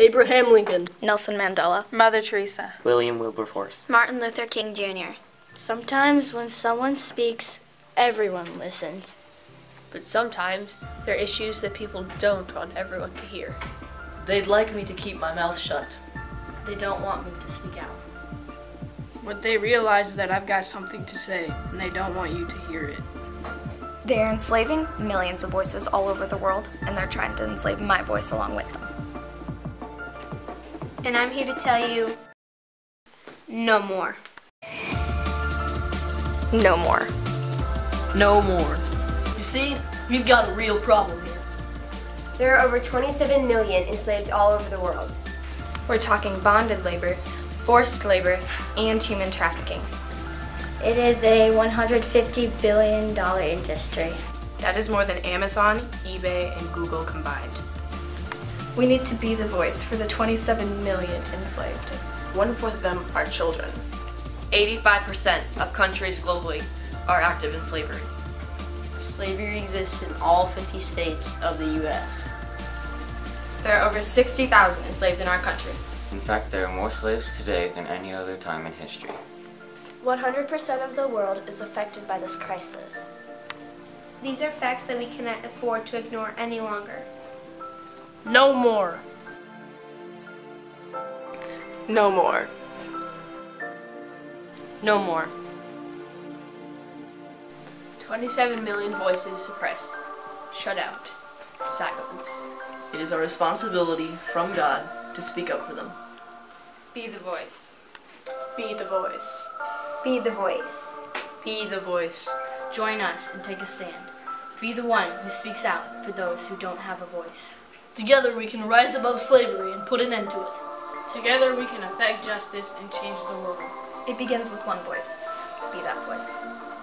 Abraham Lincoln. Nelson Mandela. Mother Teresa. William Wilberforce. Martin Luther King Jr. Sometimes when someone speaks, everyone listens. But sometimes there are issues that people don't want everyone to hear. They'd like me to keep my mouth shut. They don't want me to speak out. What they realize is that I've got something to say, and they don't want you to hear it. They're enslaving millions of voices all over the world, and they're trying to enslave my voice along with them. And I'm here to tell you no more. No more. No more. You see, we've got a real problem here. There are over 27 million enslaved all over the world. We're talking bonded labor, forced labor, and human trafficking. It is a $150 billion industry. That is more than Amazon, eBay, and Google combined. We need to be the voice for the 27 million enslaved. One fourth of them are children. 85% of countries globally are active in slavery. Slavery exists in all 50 states of the U.S. There are over 60,000 enslaved in our country. In fact, there are more slaves today than any other time in history. 100% of the world is affected by this crisis. These are facts that we cannot afford to ignore any longer. No more. No more. No more. 27 million voices suppressed, shut out, silence. It is our responsibility from God to speak up for them. Be the voice. Be the voice. Be the voice. Be the voice. Join us and take a stand. Be the one who speaks out for those who don't have a voice. Together we can rise above slavery and put an end to it. Together we can affect justice and change the world. It begins with one voice. Be that voice.